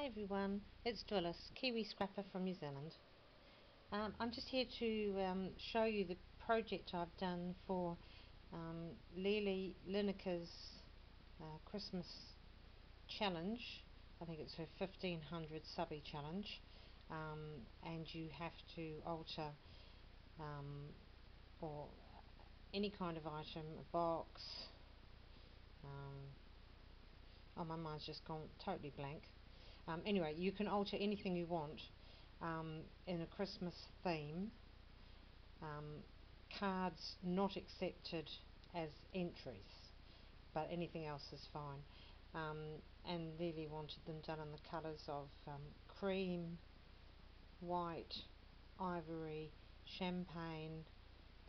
Hi everyone, it's Dwyllis, Kiwi Scrapper from New Zealand. Um, I'm just here to um, show you the project I've done for um, Lily Lineca's uh, Christmas challenge. I think it's her 1500 subby challenge. Um, and you have to alter um, or any kind of item, a box. Um, oh, my mind's just gone totally blank. Um, anyway, you can alter anything you want um, in a Christmas theme. Um, cards not accepted as entries, but anything else is fine. Um, and Lily wanted them done in the colours of um, cream, white, ivory, champagne,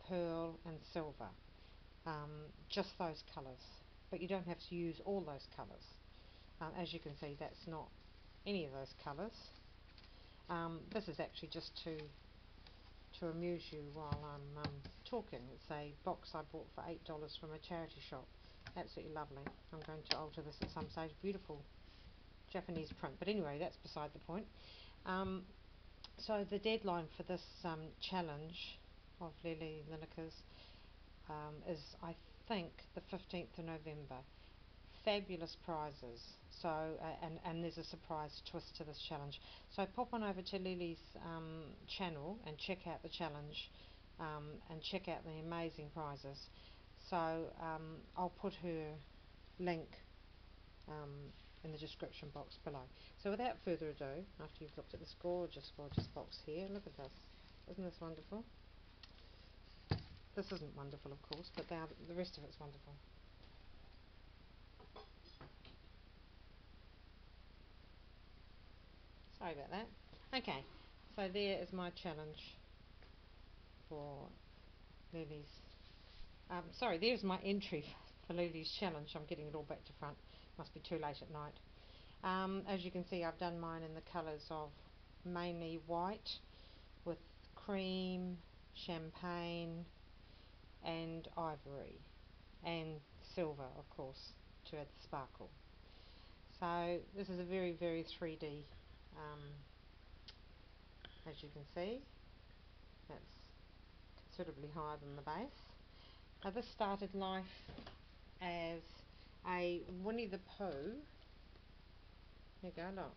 pearl and silver. Um, just those colours. But you don't have to use all those colours. As you can see, that's not any of those colours. Um, this is actually just to to amuse you while I'm um, talking. It's a box I bought for $8 from a charity shop. Absolutely lovely. I'm going to alter this at some stage. Beautiful Japanese print. But anyway, that's beside the point. Um, so the deadline for this um, challenge of Lily Lineca's um, is, I think, the 15th of November fabulous prizes. So, uh, and, and there's a surprise twist to this challenge. So pop on over to Lily's um, channel and check out the challenge um, and check out the amazing prizes. So um, I'll put her link um, in the description box below. So without further ado, after you've looked at this gorgeous, gorgeous box here, look at this. Isn't this wonderful? This isn't wonderful, of course, but the rest of it's wonderful. Sorry about that. Okay, so there is my challenge for Lily's. Um, sorry, there's my entry for Lily's challenge. I'm getting it all back to front. Must be too late at night. Um, as you can see, I've done mine in the colours of mainly white with cream, champagne, and ivory, and silver, of course, to add the sparkle. So this is a very, very 3D um, as you can see that's considerably higher than the base. Now this started life as a Winnie the Pooh. There you go look.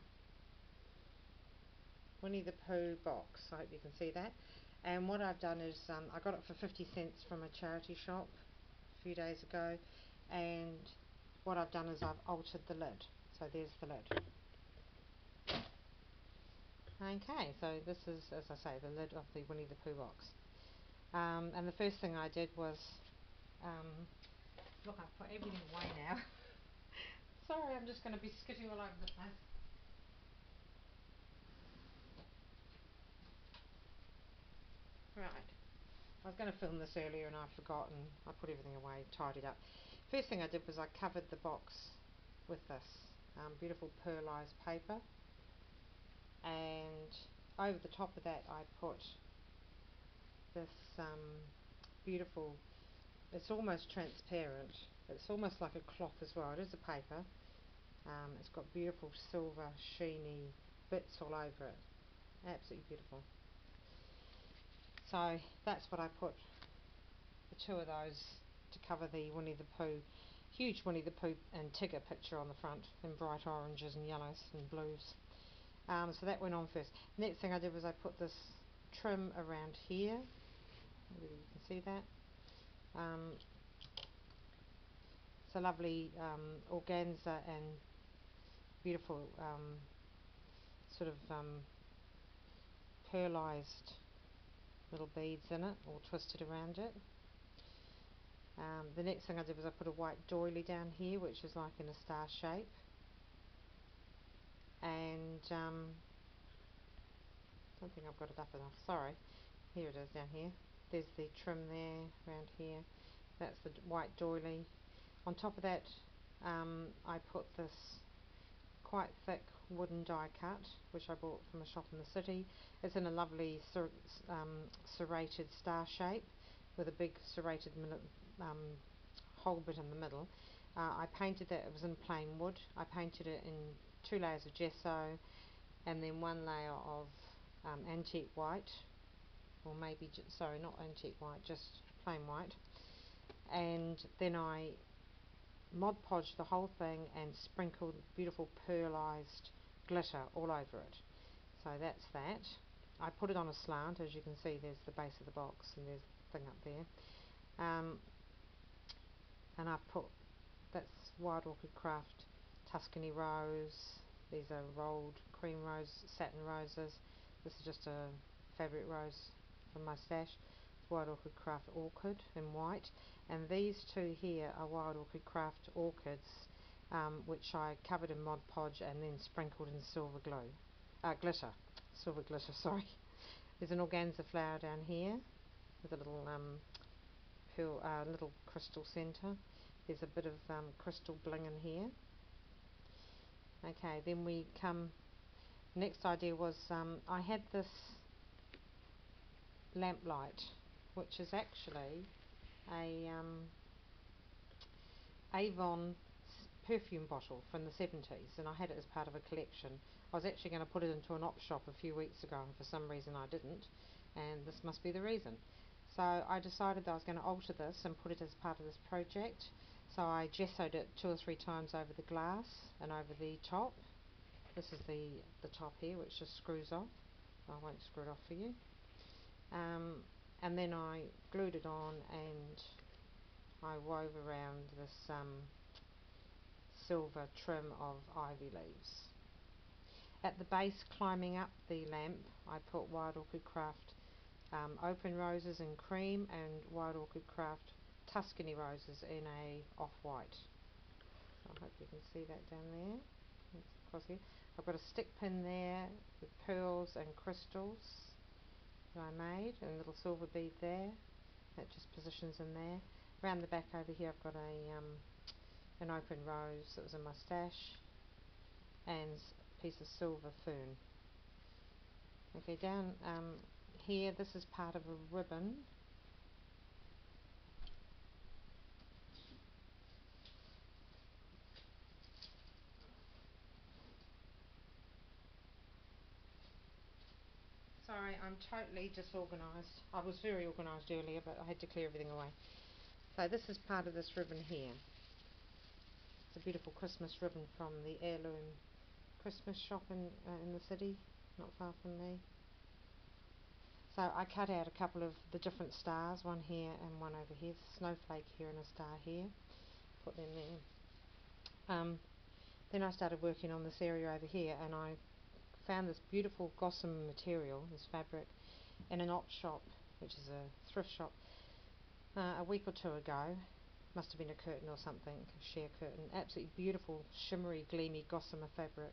Winnie the Pooh box. I hope you can see that. And what I've done is um, I got it for 50 cents from a charity shop a few days ago. And what I've done is I've altered the lid. So there's the lid Okay, so this is, as I say, the lid of the Winnie the Pooh box. Um, and the first thing I did was, um, look, I've put everything away now. Sorry, I'm just going to be skitting all over the place. Right. I was going to film this earlier and I forgot and I put everything away, tidied up. First thing I did was I covered the box with this um, beautiful pearlized paper and over the top of that I put this um, beautiful it's almost transparent. It's almost like a cloth as well. It is a paper. Um, it's got beautiful silver sheeny bits all over it. Absolutely beautiful. So that's what I put the two of those to cover the Winnie the Pooh huge Winnie the Pooh and Tigger picture on the front in bright oranges and yellows and blues um, so that went on first. Next thing I did was I put this trim around here. Maybe you can see that. Um, it's a lovely um, organza and beautiful um, sort of um, pearlized little beads in it, all twisted around it. Um, the next thing I did was I put a white doily down here, which is like in a star shape and um, I don't think I've got it up enough, sorry. Here it is down here. There's the trim there, around here. That's the white doily. On top of that, um, I put this quite thick wooden die cut, which I bought from a shop in the city. It's in a lovely ser um, serrated star shape with a big serrated um, hole bit in the middle. Uh, I painted that, it was in plain wood. I painted it in two layers of gesso and then one layer of um, antique white or maybe, sorry not antique white, just plain white and then I Mod Podged the whole thing and sprinkled beautiful pearlized glitter all over it. So that's that. I put it on a slant, as you can see there's the base of the box and there's the thing up there. Um, and I put, that's Wild Orchid Craft Tuscany Rose, these are rolled cream rose, satin roses. This is just a fabric rose from my stash. Wild Orchid Craft Orchid in white and these two here are Wild Orchid Craft Orchids um, which I covered in Mod Podge and then sprinkled in silver glue, uh, glitter, silver glitter sorry. There's an organza flower down here with a little um, pearl, uh, little crystal centre. There's a bit of um, crystal bling in here. Okay, then we come, next idea was um, I had this lamplight which is actually a um, Avon perfume bottle from the 70s and I had it as part of a collection. I was actually going to put it into an op shop a few weeks ago and for some reason I didn't and this must be the reason. So I decided that I was going to alter this and put it as part of this project. So I gessoed it two or three times over the glass and over the top. This is the, the top here which just screws off. I won't screw it off for you. Um, and then I glued it on and I wove around this um, silver trim of ivy leaves. At the base climbing up the lamp I put Wild Orchid Craft um, open roses in cream and Wild Orchid Craft Tuscany roses in a off-white. I hope you can see that down there. I've got a stick pin there with pearls and crystals that I made and a little silver bead there that just positions in there. Around the back over here I've got a um, an open rose that was my stash and a piece of silver fern. Okay, down um, here this is part of a ribbon Sorry, I'm totally disorganised. I was very organised earlier, but I had to clear everything away. So this is part of this ribbon here. It's a beautiful Christmas ribbon from the Heirloom Christmas shop in, uh, in the city, not far from me. So I cut out a couple of the different stars, one here and one over here, snowflake here and a star here. Put them there. Um, then I started working on this area over here and I found this beautiful gossamer material, this fabric, in an op shop, which is a thrift shop, uh, a week or two ago. Must have been a curtain or something, a sheer curtain. Absolutely beautiful, shimmery, gleamy gossamer fabric.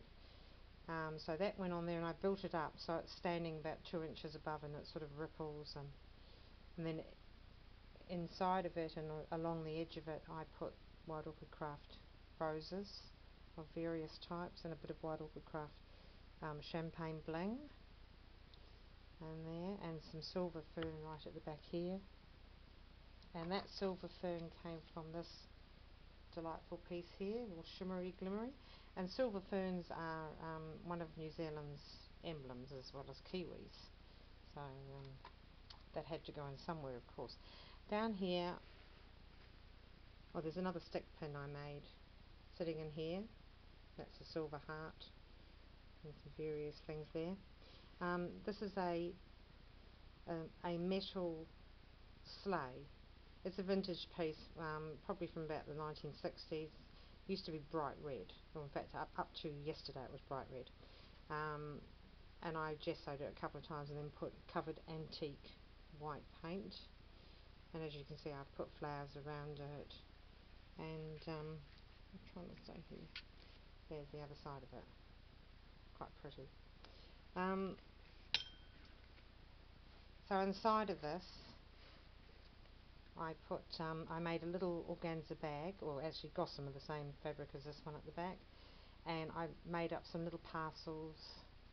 Um, so that went on there and I built it up so it's standing about two inches above and it sort of ripples and, and then inside of it and along the edge of it I put Wild Orchid Craft roses of various types and a bit of Wild Orchid Craft um, champagne bling and there and some silver fern right at the back here. And that silver fern came from this delightful piece here, all shimmery glimmery. And silver ferns are um, one of New Zealand's emblems as well as kiwis. So um, that had to go in somewhere of course. Down here oh there's another stick pin I made sitting in here. That's a silver heart some various things there. Um, this is a, a, a metal sleigh. It's a vintage piece, um, probably from about the 1960s. Used to be bright red. Well, in fact, up, up to yesterday it was bright red. Um, and I gessoed it a couple of times and then put covered antique white paint. And as you can see, I've put flowers around it. And um, I'm trying to say here. There's the other side of it quite pretty. Um, so inside of this I put, um, I made a little organza bag, or actually gossamer, the same fabric as this one at the back, and I made up some little parcels,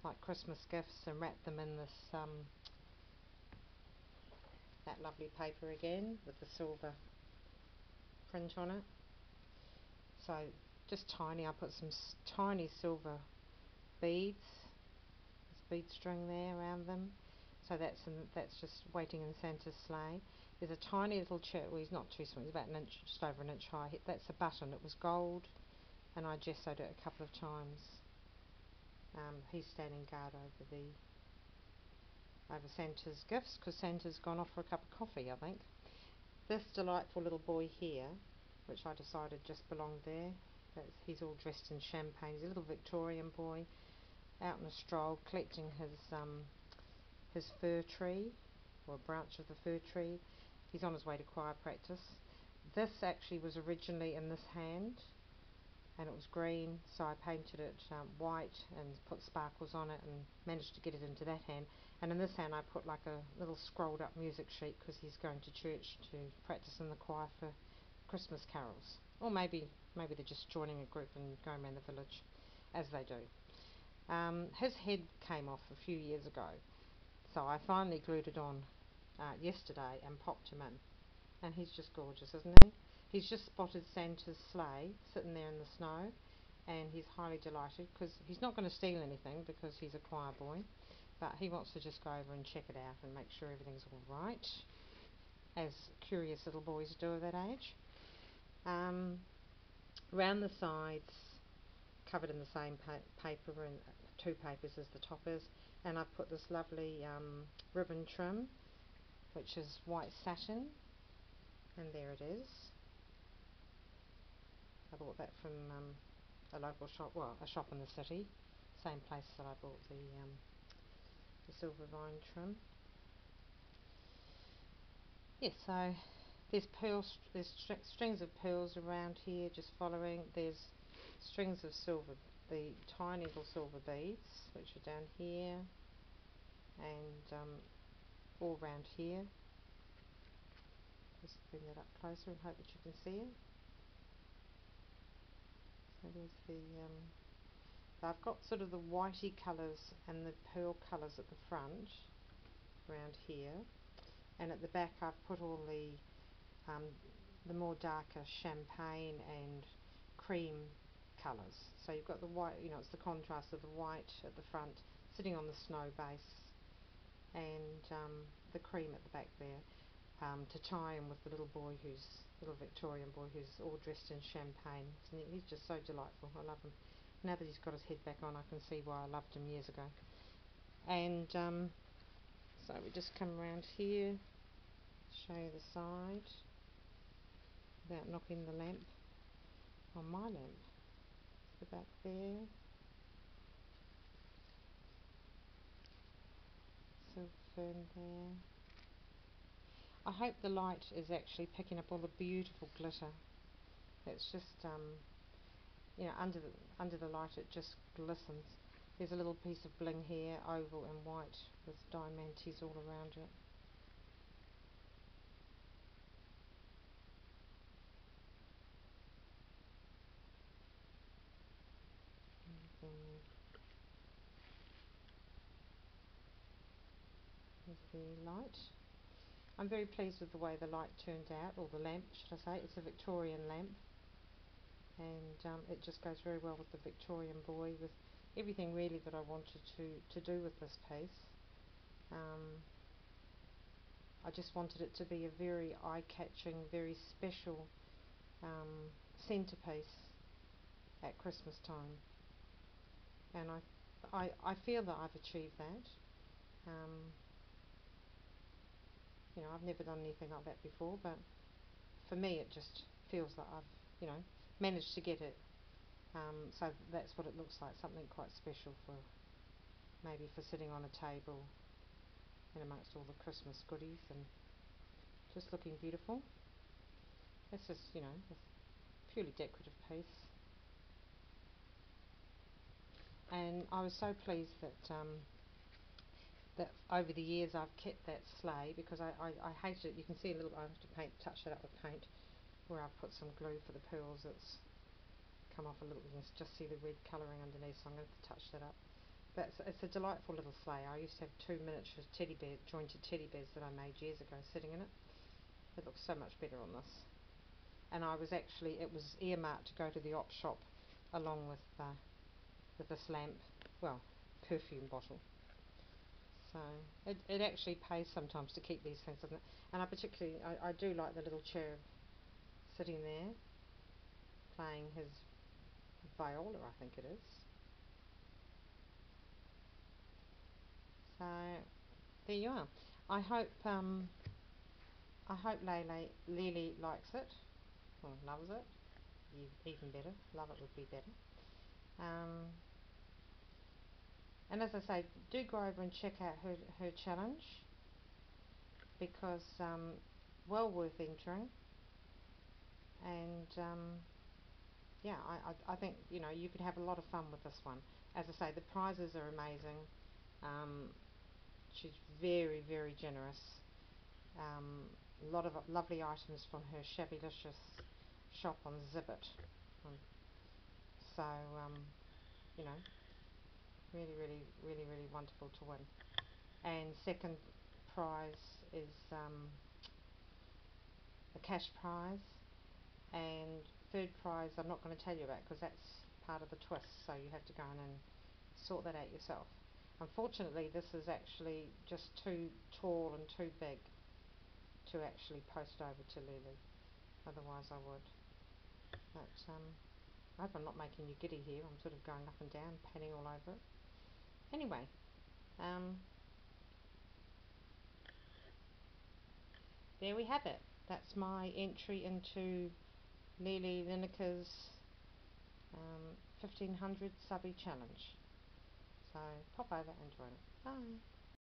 like Christmas gifts, and wrapped them in this, um, that lovely paper again, with the silver print on it. So just tiny. I put some tiny silver beads, this bead string there around them. So that's in, that's just waiting in Santa's sleigh. There's a tiny little church. Well, he's not too small. He's about an inch, just over an inch high. That's a button. It was gold, and I gessoed it a couple of times. Um, he's standing guard over the over Santa's gifts because Santa's gone off for a cup of coffee, I think. This delightful little boy here, which I decided just belonged there. That's, he's all dressed in champagne. He's a little Victorian boy out in a stroll collecting his um, his fir tree or a branch of the fir tree. He's on his way to choir practice. This actually was originally in this hand and it was green so I painted it um, white and put sparkles on it and managed to get it into that hand and in this hand I put like a little scrolled up music sheet because he's going to church to practice in the choir for Christmas carols or maybe maybe they're just joining a group and going around the village as they do um, his head came off a few years ago. So I finally glued it on uh, yesterday and popped him in. And he's just gorgeous isn't he? He's just spotted Santa's sleigh sitting there in the snow and he's highly delighted because he's not going to steal anything because he's a choir boy but he wants to just go over and check it out and make sure everything's alright as curious little boys do at that age. Um, round the sides covered in the same pa paper and two papers as the top is and I've put this lovely um, ribbon trim which is white satin and there it is I bought that from um, a local shop, well, a shop in the city, same place that I bought the, um, the silver vine trim. Yes, so there's pearls, there's str strings of pearls around here just following. There's strings of silver, the tiny little silver beads, which are down here and um, all around here. Just bring that up closer and hope that you can see it. So there's the, um, I've got sort of the whitey colours and the pearl colours at the front around here and at the back I've put all the um, the more darker champagne and cream colours so you've got the white you know it's the contrast of the white at the front sitting on the snow base and um, the cream at the back there um, to tie in with the little boy who's little Victorian boy who's all dressed in champagne. He's just so delightful. I love him. Now that he's got his head back on, I can see why I loved him years ago. And um, so we just come around here, show you the side, without knocking the lamp on my lamp. The back there. Silver there. I hope the light is actually picking up all the beautiful glitter. It's just, um, you know, under the, under the light it just glistens. There's a little piece of bling here, oval and white, with diamantes all around it. There's the light. I'm very pleased with the way the light turned out, or the lamp should I say. It's a Victorian lamp and um, it just goes very well with the Victorian boy with everything really that I wanted to, to do with this piece. Um, I just wanted it to be a very eye-catching, very special um, centerpiece at Christmas time and I, I, I feel that I've achieved that. Um, you know, I've never done anything like that before, but for me it just feels that I've, you know, managed to get it. Um, so that's what it looks like, something quite special for maybe for sitting on a table in amongst all the Christmas goodies and just looking beautiful. It's just, you know, a purely decorative piece. And I was so pleased that um, that over the years I've kept that sleigh because I, I, I hated it. You can see a little, bit, I have to paint, touch that up with paint where I've put some glue for the pearls. It's come off a little, you can just see the red colouring underneath so I'm going to, have to touch that up. But it's, it's, a delightful little sleigh. I used to have two miniature teddy bear, jointed teddy bears that I made years ago sitting in it. It looks so much better on this. And I was actually, it was earmarked to go to the op shop along with uh, with this lamp, well, perfume bottle. So it, it actually pays sometimes to keep these things, doesn't it? And I particularly, I, I do like the little cherub sitting there playing his viola, I think it is. So there you are. I hope um, I hope Lele, Lily likes it or loves it. Even better, love it would be better. Um, and as I say, do go over and check out her, her challenge because um, well worth entering. And um, yeah, I, I, I, think you know you could have a lot of fun with this one. As I say, the prizes are amazing. Um, she's very very generous. Um, a lot of lovely items from her Shabbylishious shop on Zibbet. Um, so um, you know really really really really wonderful to win. And second prize is um, a cash prize. And third prize I'm not going to tell you about because that's part of the twist so you have to go in and sort that out yourself. Unfortunately this is actually just too tall and too big to actually post over to Lulu. Otherwise I would. But um, I hope I'm not making you giddy here. I'm sort of going up and down panning all over it Anyway, um, there we have it. That's my entry into Lily Lineca's um, 1500 subby challenge. So pop over and join it. Bye.